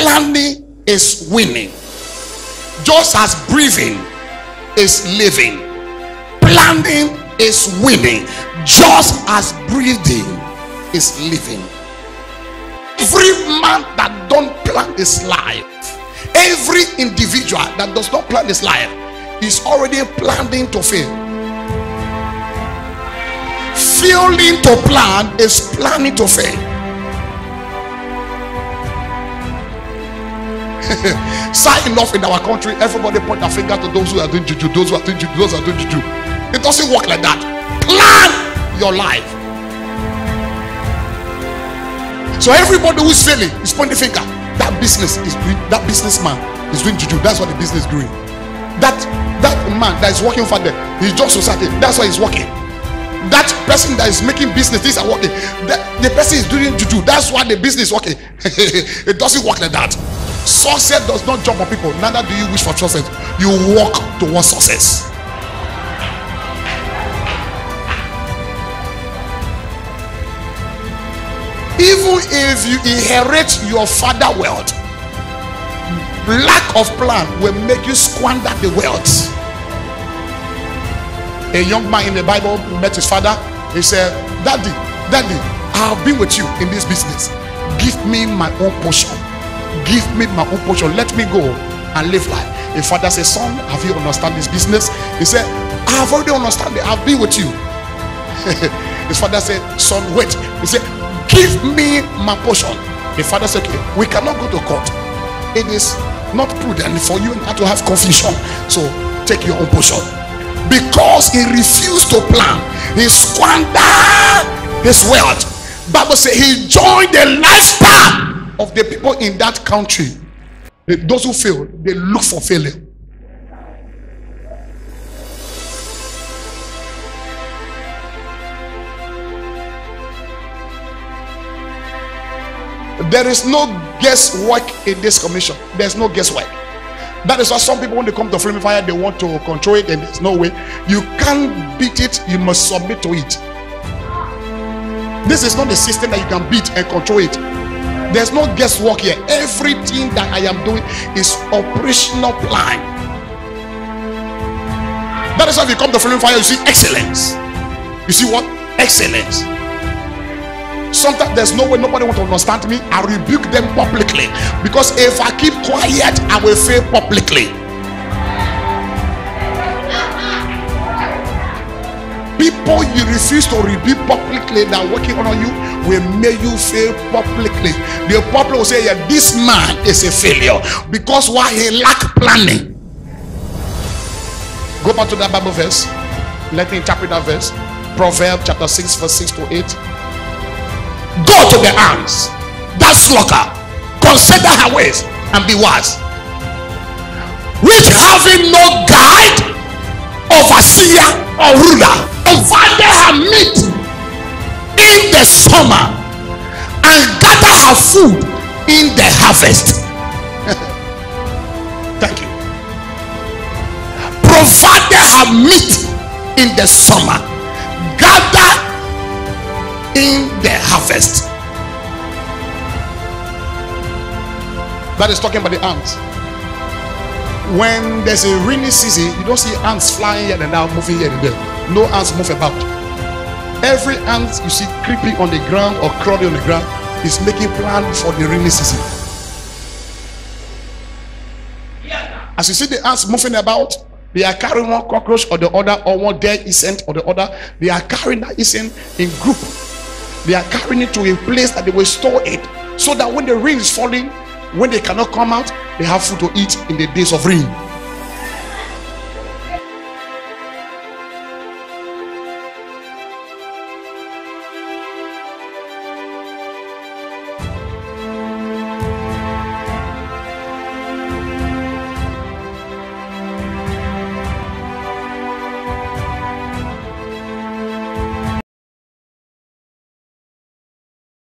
planning is winning. Just as breathing is living, planning is winning. Just as breathing is living. Every man that don't plan his life, every individual that does not plan his life, is already planning to fail. Failing to plan is planning to fail. Sad enough in our country, everybody point their finger to those who are doing juju, those who are doing juju, those who are doing juju. It doesn't work like that. Plan your life. So everybody who's failing is pointing finger. That business is that businessman is doing juju. That's why the business is growing. That that man that is working for them, he's just society. That's why he's working. That person that is making business, things are working. The, the person is doing juju. That's why the business is working. it doesn't work like that. Success does not jump on people. Neither do you wish for success. You walk towards success. Even if you inherit your father wealth, lack of plan will make you squander the wealth. A young man in the Bible met his father. He said, Daddy, Daddy, I have been with you in this business. Give me my own portion. Give me my own portion. Let me go and live life. The father said, Son, have you understand this business? He said, I have already understand it. I've been with you. His father said, Son, wait. He said, Give me my portion. The father said, Okay, we cannot go to court. It is not prudent for you not to have confusion. So take your own portion. Because he refused to plan, he squandered his wealth. Bible says he joined the lifespan of the people in that country. Those who fail, they look for failure. There is no guesswork in this commission. There's no guesswork. That is why some people, when they come to Flaming Fire, they want to control it, and there's no way. You can't beat it, you must submit to it. This is not the system that you can beat and control it. There's no guesswork here. Everything that I am doing is operational plan. That is why you come to Flaming Fire, you see excellence. You see what? Excellence. Sometimes there's no way nobody want to understand me. I rebuke them publicly because if I keep quiet, I will fail publicly. People you refuse to rebuke publicly that are working on you will make you fail publicly. The public will say, Yeah, this man is a failure because why he lack planning. Go back to that Bible verse. Let me interpret that verse. Proverbs chapter 6, verse 6 to 8 go to the ants that slaughter consider her ways and be wise which having no guide overseer or ruler. Provided her meat. In the summer and gather her food in the harvest. Thank you. Provided her meat in the summer. Gather in the harvest. That is talking about the ants. When there's a rainy season, you don't see ants flying here and now, moving here and there. No ants move about. Every ant you see creeping on the ground or crawling on the ground is making plan for the rainy season. As you see the ants moving about, they are carrying one cockroach or the other, or one dead insect or the other. They are carrying that insect in group. They are carrying it to a place that they will store it, so that when the rain is falling, when they cannot come out, they have food to eat in the days of rain.